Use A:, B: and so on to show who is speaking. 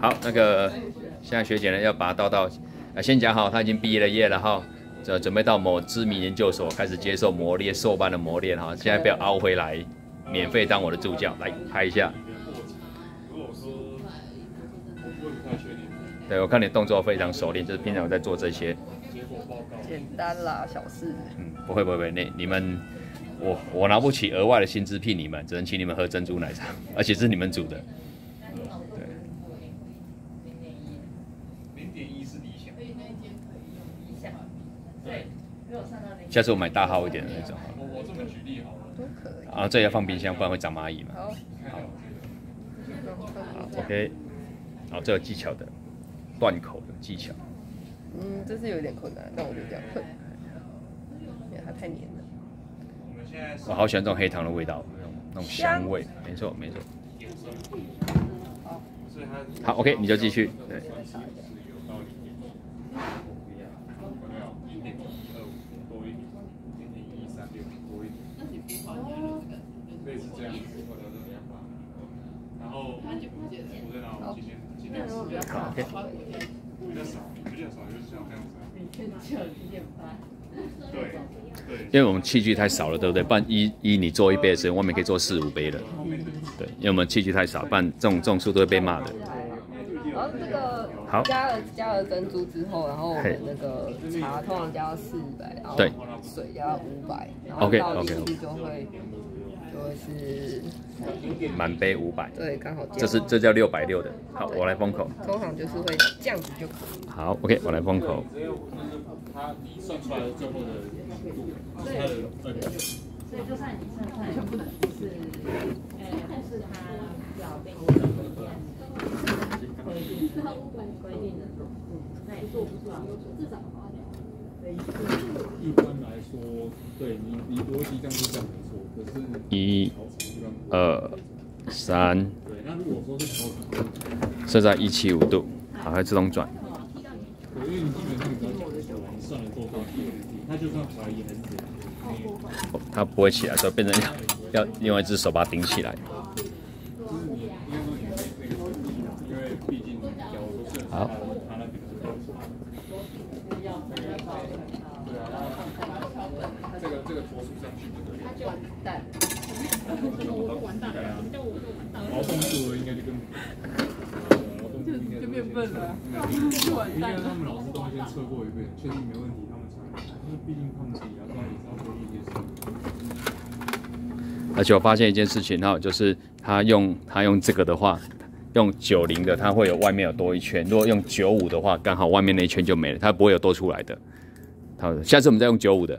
A: 好，那个现在学姐呢要把它倒到，呃，先讲好，她已经毕业了业了哈，这准备到某知名研究所开始接受磨练，硕班的磨练哈，现在不要凹回来，免费当我的助教，来拍一下。对，我看你动作非常熟练，就是平常有在做这些。
B: 简单啦，小事。
A: 嗯，不会不会不会，那你们，我我拿不起额外的薪资聘你们，只能请你们喝珍珠奶茶，而且是你们煮的。对。零点一是理想。可以那间可以理想。对，没有上到零。下次我买大号一点的那种。我我这么举例好了。都可以。啊，这要放冰箱，不然会长蚂蚁嘛。好。好。OK。好，这有技巧的。断口的技巧，
B: 嗯，这是有点困难，但我觉得比较困难，因为它太黏了。
A: 我好喜欢这种黑糖的味道，那种那种香味，没错没错。好，OK，你就继续。对。好，OK。因为我们器具太少了，对不对？不然一一你做一杯的时候，外面可以做四五杯的。对，因为我们器具太少，不然这种这种数都会被骂的。
B: 然后这个好加了加了珍珠之后，然后我们那个茶通常加到四百，然后水加到五百，然后倒进去就会。是
A: 满杯五百，
B: 对，刚好
A: 这是这叫六百六的。好，我来封口。
B: 通常就是会这样子就可以。
A: 好，OK，我来封口。
C: 它算出来最后的浓度，它的所以就算你算出来是，呃，但是它要被的，那也做不出来，至少。一般来说，对你，你逻辑是这样没错。可是一、
A: 二、三，
C: 对，那如果说是调
A: 整，设在一七五度，好，它自动转。
C: 对，因为你基本上你只要手往上做到它就算怀疑还是怎样，
A: 它不会起来，就变成要要另外一只手把它顶起来。好。
C: 这个这个拖是不是？他就完蛋劳动部应该就跟就
B: 就变笨了，
C: 就完蛋了。他们老师都会先测过一遍，确定没问题，他们才。因为毕竟他们自己要到底要做一些
A: 事。而且我发现一件事情哈，就是他用他用这个的话，用九零的，它会有外面有多一圈；如果用九五的话，刚好外面那一圈就没了，它不会有多出来的。好，下次我们再用九五的。